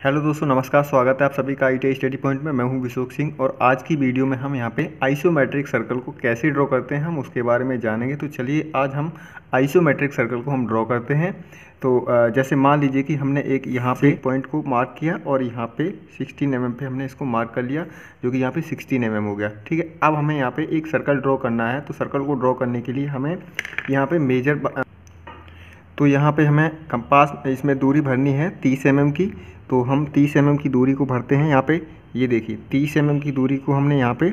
Hello दोस्तों नमस्कार स्वागत है आप सभी का आईटीआई स्टडी पॉइंट में। मैं हूँ विशोक सिंह और आज की वीडियो में हम यहाँ पे आइसोमेट्रिक सर्कल को कैसे ड्रॉ करते हैं हम उसके बारे में जानेंगे। तो चलिए आज हम आइसोमेट्रिक सर्कल को हम ड्रॉ करते हैं। तो जैसे मान लीजिए कि हमने एक यहाँ पे पॉइंट को मार्क किया और यहाँ पे 16 एम mm पे हमने इसको मार्क कर लिया जो कि यहाँ पे 16 एम mm हो गया। ठीक है अब हमें यहाँ पे एक सर्कल ड्रॉ करना है। तो सर्कल को ड्रॉ करने के लिए हमें यहाँ पे मेजर तो यहाँ पे हमें कंपास इसमें दूरी भरनी है तीस एम mm की। तो हम 30 एम की दूरी को भरते हैं यहाँ पे। ये देखिए 30 एम की दूरी को हमने यहाँ पे,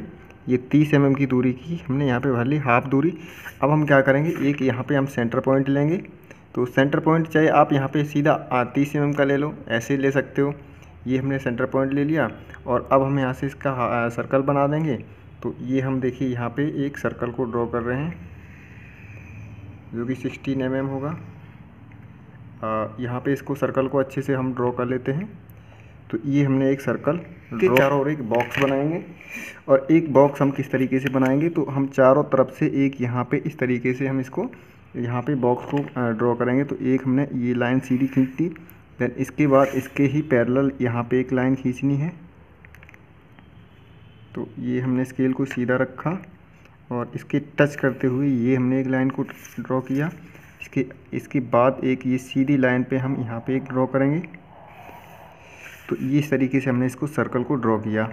ये 30 एम की दूरी की हमने यहाँ पे भर ली, हाफ़ दूरी। अब हम क्या करेंगे, एक यहाँ पे हम सेंटर पॉइंट लेंगे। तो सेंटर पॉइंट चाहे आप यहाँ पे सीधा तीस एम का ले लो, ऐसे ले सकते हो। ये हमने सेंटर पॉइंट ले लिया और अब हम यहाँ से इसका सर्कल बना देंगे। तो ये हम देखिए यहाँ पे एक सर्कल को ड्रॉ कर रहे हैं, जो कि सिक्सटीन एम होगा। यहाँ पे इसको सर्कल को अच्छे से हम ड्रॉ कर लेते हैं। तो ये हमने एक सर्कल के चारों ओर एक बॉक्स बनाएँगे। और एक बॉक्स हम किस तरीके से बनाएँगे? तो हम चारों तरफ़ से एक यहाँ पे इस तरीके से हम इसको यहाँ पे बॉक्स को ड्रॉ करेंगे। तो एक हमने ये लाइन सीधी खींच दी देन इसके बाद इसके ही पैरेलल यहाँ पे एक लाइन खींचनी है। तो ये हमने स्केल को सीधा रखा और इसके टच करते हुए ये हमने एक लाइन को ड्रॉ किया। इसके इसके बाद एक ये सीधी लाइन पे हम यहाँ पे एक ड्रॉ करेंगे। तो इस तरीके से हमने इसको सर्कल को ड्रॉ किया।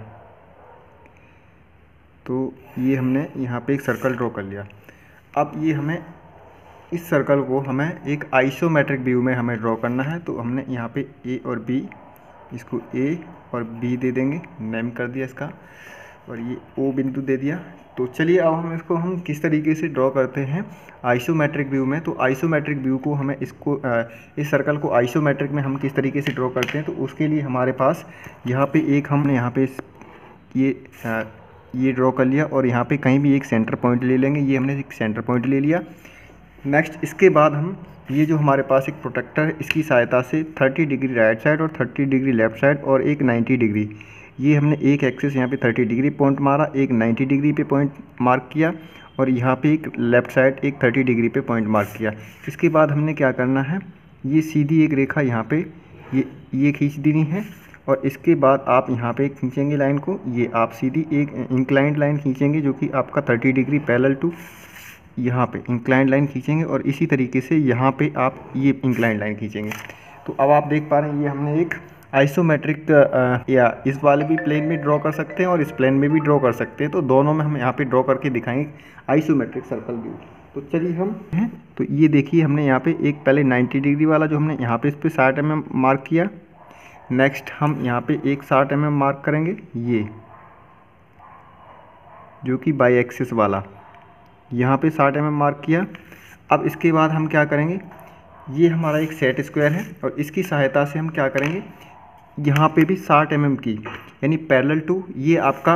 तो ये हमने यहाँ पे एक सर्कल ड्रॉ कर लिया। अब ये हमें, इस सर्कल को हमें एक आइसोमेट्रिक व्यू में हमें ड्रॉ करना है। तो हमने यहाँ पे ए और बी इसको ए और बी दे देंगे। नेम कर दिया इसका। और ये ओ बिंदु दे दिया। तो चलिए, अब हम इसको हम किस तरीके से ड्रॉ करते हैं आइसोमेट्रिक व्यू में। तो आइसोमेट्रिक व्यू को हमें इसको इस सर्कल को आइसोमेट्रिक में हम किस तरीके से ड्रॉ करते हैं तो उसके लिए हमारे पास यहाँ पे एक हमने यहाँ पे ये ये ड्रॉ कर लिया और यहाँ पे कहीं भी एक सेंटर पॉइंट ले लेंगे। ये हमने एक सेंटर पॉइंट ले लिया। नेक्स्ट इसके बाद हम, ये जो हमारे पास एक प्रोटेक्टर है, इसकी सहायता से 30 डिग्री राइट साइड और 30 डिग्री लेफ़्ट साइड और एक 90 डिग्री ये हमने एक एक्सेस यहाँ पे 30 डिग्री पॉइंट मारा, एक 90 डिग्री पे पॉइंट मार्क किया और यहाँ पे एक लेफ़्ट साइड एक 30 डिग्री पे पॉइंट मार्क किया। इसके बाद हमने क्या करना है? ये सीधी एक रेखा यहाँ पे, ये ये खींच देनी है और इसके बाद आप यहाँ पे खींचेंगे लाइन को। ये आप सीधी एक इंक्लाइंट लाइन खींचेंगे जो कि आपका 30 डिग्री पैरल टू यहाँ पे इंक्लाइंट लाइन खींचेंगे और इसी तरीके से यहाँ पे आप ये इंक्लाइंट लाइन खींचेंगे। तो अब आप देख पा रहे हैं, ये हमने एक आइसोमेट्रिक या इस वाले भी प्लेन में ड्रॉ कर सकते हैं और इस प्लेन में भी ड्रॉ कर सकते हैं। तो दोनों में हम यहाँ पे ड्रॉ करके दिखाएँगे आइसोमेट्रिक सर्कल व्यू तो चलिए हम हैं। तो ये देखिए, हमने यहाँ पे एक पहले 90 डिग्री वाला जो हमने यहाँ पे इस पर साठ एम मार्क किया। नेक्स्ट हम यहाँ पे एक साठ एम मार्क करेंगे, ये। जो कि बाई एक्सिस वाला। यहाँ पे साठ एम मार्क किया। अब इसके बाद हम क्या करेंगे? ये हमारा एक सेट स्क्वायर है और इसकी सहायता से हम क्या करेंगे? यहाँ पे भी 60 एम mm की, यानी पैरेलल टू ये आपका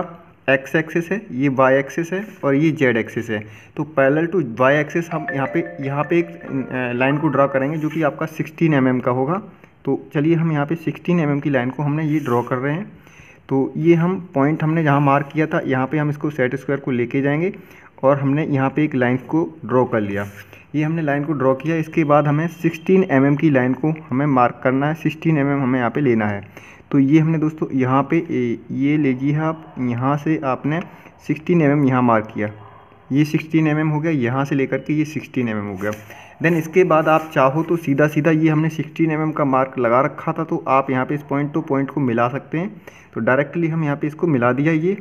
एक्स एक्सिस है, ये वाई एक्सिस है और ये जेड एक्सिस है। तो पैरेलल टू वाई एक्सिस हम यहाँ पे यहाँ पे एक लाइन को ड्रा करेंगे जो कि आपका 16 एम mm का होगा। तो चलिए हम यहाँ पे 16 एम mm की लाइन को हमने ये ड्रॉ कर रहे हैं। तो ये हम पॉइंट हमने जहाँ मार्क किया था, यहाँ पे हम इसको सेट स्क्वायर को लेके जाएँगे और हमने यहाँ पे एक लाइन को ड्रॉ कर लिया। ये हमने लाइन को ड्रॉ किया। इसके बाद हमें 16 एम mm की लाइन को हमें मार्क करना है। 16 एम mm हमें यहाँ पे लेना है। तो ये हमने दोस्तों यहाँ पे ये ले लीजिए आप, यहाँ से आपने 16 एम mm यहाँ मार्क किया। ये 16 एम mm हो गया, यहाँ से लेकर के ये 16 एम mm हो गया। देन इसके बाद आप चाहो तो सीधा सीधा ये हमने 16 एम mm का मार्क लगा रखा था तो आप यहाँ पे इस पॉइंट टू पॉइंट को मिला सकते हैं। तो डायरेक्टली हम यहाँ पे इसको मिला दिया ये।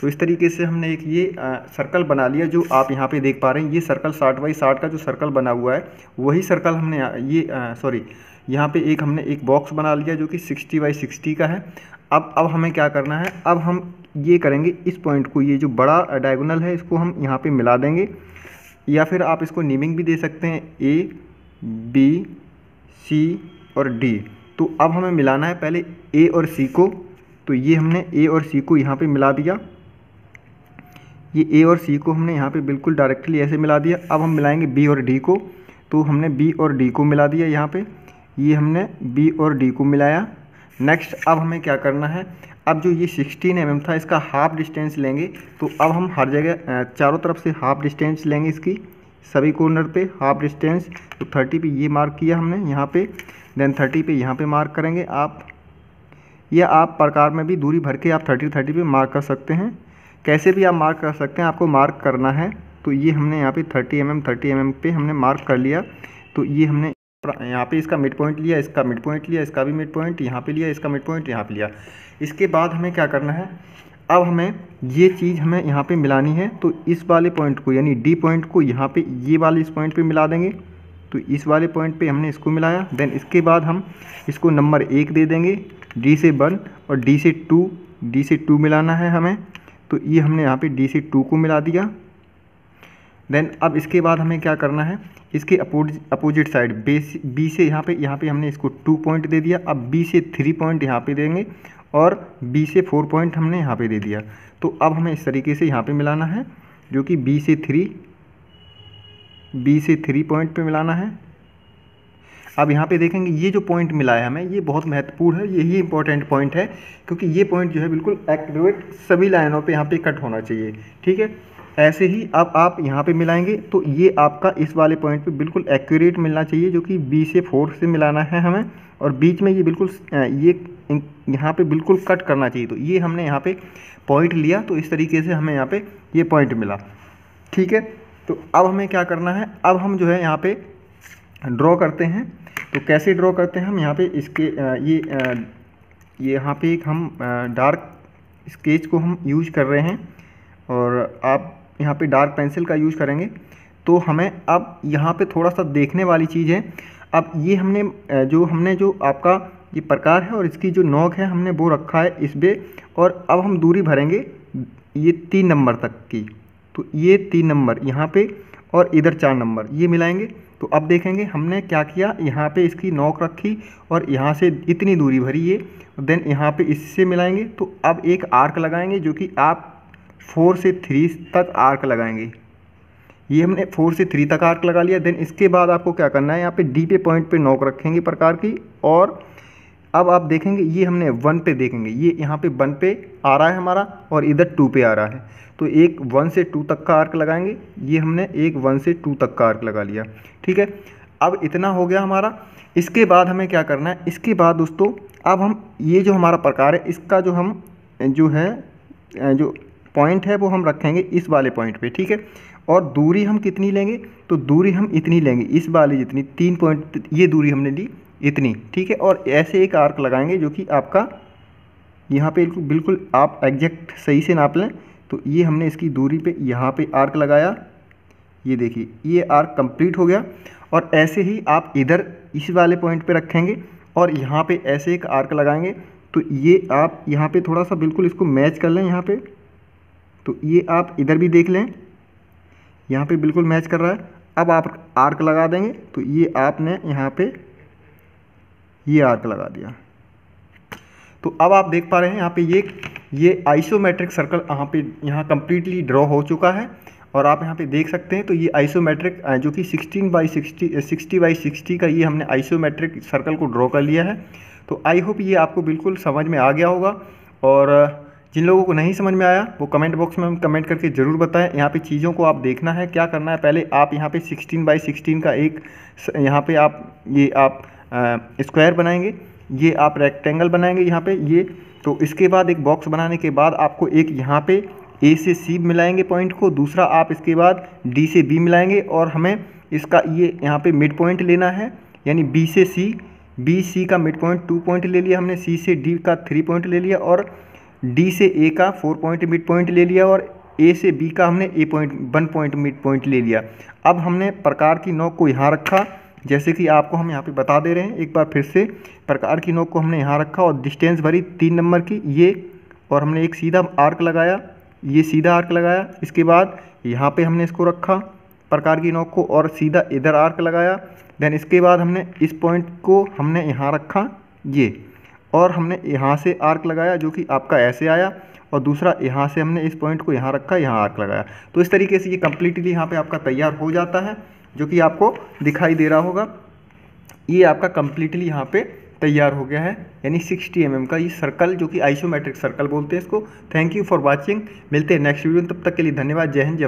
तो इस तरीके से हमने एक ये आ, सर्कल बना लिया जो आप यहाँ पे देख पा रहे हैं। ये सर्कल साठ बाई साठ का जो सर्कल बना हुआ है वही सर्कल हमने ये सॉरी यहाँ पे एक हमने एक बॉक्स बना लिया जो कि सिक्सटी बाई सिक्सटी का है। अब अब हमें क्या करना है? अब हम ये करेंगे इस पॉइंट को ये जो बड़ा डायगोनल है इसको हम यहाँ पे मिला देंगे। या फिर आप इसको नीमिंग भी दे सकते हैं ए बी सी और डी तो अब हमें मिलाना है पहले ए और सी को। तो ये हमने ए और सी को यहाँ पे मिला दिया। ये ए और सी को हमने यहाँ पे बिल्कुल डायरेक्टली ऐसे मिला दिया। अब हम मिलाएँगे बी और डी को। तो हमने बी और डी को मिला दिया यहाँ पे। ये हमने बी और डी को मिलाया। नेक्स्ट अब हमें क्या करना है? अब जो ये 16 एम mm था, इसका हाफ़ डिस्टेंस लेंगे। तो अब हम हर जगह चारों तरफ़ से हाफ़ डिस्टेंस लेंगे इसकी। सभी कॉर्नर पे हाफ़ डिस्टेंस तो 30 पे ये मार्क किया हमने यहाँ पे। देन 30 पे यहाँ पे मार्क करेंगे आप। या आप प्रकार में भी दूरी भर के आप थर्टी थर्टी पे मार्क कर सकते हैं। कैसे भी आप मार्क कर सकते हैं, आपको मार्क करना है। तो ये हमने यहाँ पे thirty M M thirty M M पे हमने मार्क कर लिया। तो ये हमने यहाँ पे इसका मिड पॉइंट लिया, इसका मिड पॉइंट लिया, इसका भी मिड पॉइंट यहाँ पे लिया, इसका मिड पॉइंट यहाँ पे लिया। इसके बाद हमें क्या करना है? अब हमें ये चीज़ हमें यहाँ पे मिलानी है। तो इस वाले पॉइंट को, यानी डी पॉइंट को यहाँ पे, ये वाले इस पॉइंट पे मिला देंगे। तो इस वाले पॉइंट पे हमने इसको मिलाया। देन इसके बाद हम इसको नंबर एक दे देंगे। डी से वन और डी से टू डी से टू मिलाना है हमें। तो ये हमने यहाँ पे डी से टू को मिला दिया। देन अब इसके बाद हमें क्या करना है? इसके अपोजिट साइड बे बी से यहाँ पे यहाँ पे हमने इसको टू पॉइंट दे दिया। अब बी से थ्री पॉइंट यहाँ पे देंगे और बी से फोर पॉइंट हमने यहाँ पे दे दिया। तो अब हमें इस तरीके से यहाँ पे मिलाना है, जो कि बी से थ्री बी से थ्री पॉइंट पे मिलाना है। अब यहाँ पे देखेंगे, ये जो पॉइंट मिला है हमें, ये बहुत महत्वपूर्ण है, यही इंपॉर्टेंट पॉइंट है, क्योंकि ये पॉइंट जो है बिल्कुल एक्यूरेट सभी लाइनों पे यहाँ पे कट होना चाहिए, ठीक है? ऐसे ही अब आप यहाँ पे मिलाएँगे तो ये आपका इस वाले पॉइंट पे बिल्कुल एक्यूरेट मिलना चाहिए, जो कि बी से फोर से मिलाना है हमें, और बीच में ये बिल्कुल ये यहाँ पे बिल्कुल कट करना चाहिए तो ये हमने यहाँ पे पॉइंट लिया तो इस तरीके से हमें यहाँ पे ये पॉइंट मिला, ठीक है? तो अब हमें क्या करना है, अब हम जो है यहाँ पे ड्रॉ करते हैं। तो कैसे ड्रॉ करते हैं हम यहाँ पे इसके ये ये यहाँ पे एक हम डार्क स्केच को हम यूज़ कर रहे हैं और आप यहाँ पे डार्क पेंसिल का यूज़ करेंगे। तो हमें अब यहाँ पे थोड़ा सा देखने वाली चीज़ है। अब ये हमने जो हमने जो आपका ये प्रकार है और इसकी जो नोक है हमने वो रखा है इस बे और अब हम दूरी भरेंगे ये तीन नंबर तक की। तो ये तीन नंबर यहाँ पे और इधर चार नंबर ये मिलाएँगे। तो अब देखेंगे हमने क्या किया। यहाँ पे इसकी नोक रखी और यहाँ से इतनी दूरी भरी ये। देन यहाँ पे इससे मिलाएँगे। तो अब एक आर्क लगाएँगे जो कि आप फोर से थ्री तक आर्क लगाएँगे। ये हमने फोर से थ्री तक आर्क लगा लिया। देन इसके बाद आपको क्या करना है, यहाँ पे डी पे पॉइंट पे नोक रखेंगे प्रकार की और अब आप देखेंगे, ये हमने वन पे देखेंगे। ये यहाँ पे वन पे आ रहा है हमारा और इधर टू पे आ रहा है। तो एक वन से टू तक का आर्क लगाएँगे। ये हमने एक वन से टू तक का आर्क लगा लिया। ठीक है? अब इतना हो गया हमारा। इसके बाद हमें क्या करना है? इसके बाद दोस्तों, अब हम ये जो हमारा प्रकार है, इसका जो हम, जो है, जो पॉइंट है, वो हम रखेंगे इस वाले पॉइंट पे। ठीक है? और दूरी हम कितनी लेंगे? तो दूरी हम इतनी लेंगे। इस वाले जितनी, तीन पॉइंट ये दूरी हमने ली। इतनी, ठीक है? और ऐसे एक आर्क लगाएँगे जो कि आपका, यहाँ पे बिल्कुल आप एग्जैक्ट सही से नाप लें। तो ये हमने इसकी दूरी पे यहाँ पे आर्क लगाया। ये देखिए, ये आर्क कंप्लीट हो गया। और ऐसे ही आप इधर इस वाले पॉइंट पे रखेंगे और यहाँ पे ऐसे एक आर्क लगाएँगे। तो ये आप यहाँ पे थोड़ा सा बिल्कुल इसको मैच कर लें यहाँ पे। तो ये आप इधर भी देख लें। यहाँ पे बिल्कुल मैच कर रहा है। अब आप आर्क लगा देंगे। तो ये आपने यहाँ पे ये आर्क लगा दिया। तो अब आप देख पा रहे हैं यहाँ पे ये ये आइसोमेट्रिक सर्कल यहाँ पे, यहाँ कम्प्लीटली ड्रॉ हो चुका है और आप यहाँ पे देख सकते हैं तो ये आइसोमेट्रिक जो कि 16 बाई 60 60 बाई 60 का ये हमने आइसोमेट्रिक सर्कल को ड्रॉ कर लिया है। तो आई होप ये आपको बिल्कुल समझ में आ गया होगा और जिन लोगों को नहीं समझ में आया, वो कमेंट बॉक्स में कमेंट करके ज़रूर बताएँ। यहाँ पे चीज़ों को आप देखना है, क्या करना है। पहले आप यहाँ पे 16 बाई 16 का एक यहाँ पे आप, ये आप स्क्वायर बनाएँगे। ये आप रेक्टेंगल बनाएँगे यहाँ पे, ये। तो इसके बाद एक बॉक्स बनाने के बाद आपको एक यहाँ पे ए से सी मिलाएँगे पॉइंट को, दूसरा आप इसके बाद डी से बी मिलाएँगे और हमें इसका ये यहाँ पे मिड पॉइंट लेना है, यानी बी से सी बी सी का मिड पॉइंट टू पॉइंट ले लिया हमने सी से डी का थ्री पॉइंट ले लिया और डी से ए का फोर पॉइंट मिड पॉइंट ले लिया और ए से बी का हमने A point one point mid point ले लिया। अब हमने प्रकार की नोक को यहाँ रखा। जैसे कि आपको हम यहाँ पे बता दे रहे हैं, एक बार फिर से प्रकार की नोक को हमने यहाँ रखा और डिस्टेंस भरी तीन नंबर की, ये, और हमने एक सीधा आर्क लगाया, ये सीधा आर्क लगाया, इसके बाद यहाँ पे हमने इसको रखा, प्रकार की नोक को और सीधा इधर आर्क लगाया देन इसके बाद हमने इस पॉइंट को हमने यहाँ रखा, ये, और हमने यहाँ से आर्क लगाया, जो कि आपका ऐसे आया, और दूसरा यहाँ से हमने इस पॉइंट को यहाँ रखा, यहाँ आर्क लगाया। तो इस तरीके से ये कम्प्लीटली यहाँ पे आपका तैयार हो जाता है। जो कि आपको दिखाई दे रहा होगा। ये आपका कम्प्लीटली यहाँ पे तैयार हो गया है, यानी 60 एम का ये सर्कल जो कि आइसोमेट्रिक सर्कल बोलते हैं इसको। थैंक यू फॉर वॉचिंग मिलते हैं नेक्स्ट वीडियो तब तक के लिए धन्यवाद। जय हिंद, जय